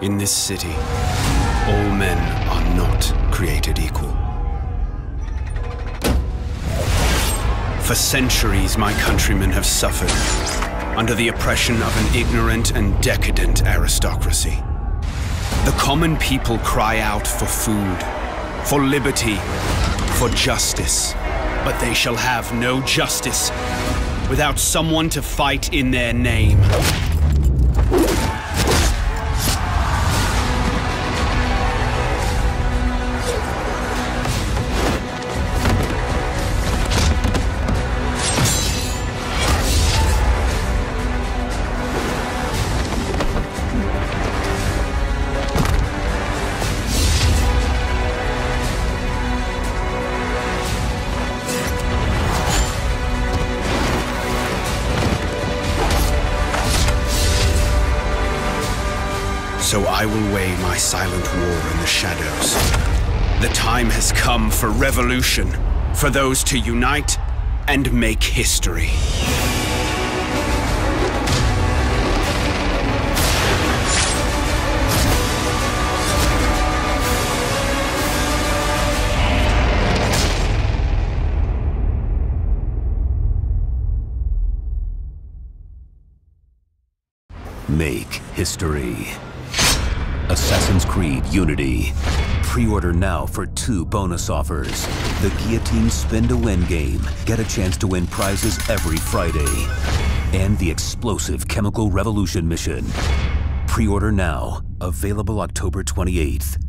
In this city, all men are not created equal. For centuries, my countrymen have suffered under the oppression of an ignorant and decadent aristocracy. The common people cry out for food, for liberty, for justice. But they shall have no justice without someone to fight in their name. So I will weigh my silent war in the shadows. The time has come for revolution, for those to unite and make history. Make history. Assassin's Creed Unity. Pre-order now for two bonus offers. The Guillotine Spin to Win game. Get a chance to win prizes every Friday. And the Explosive Chemical Revolution mission. Pre-order now. Available October 28th.